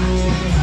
you.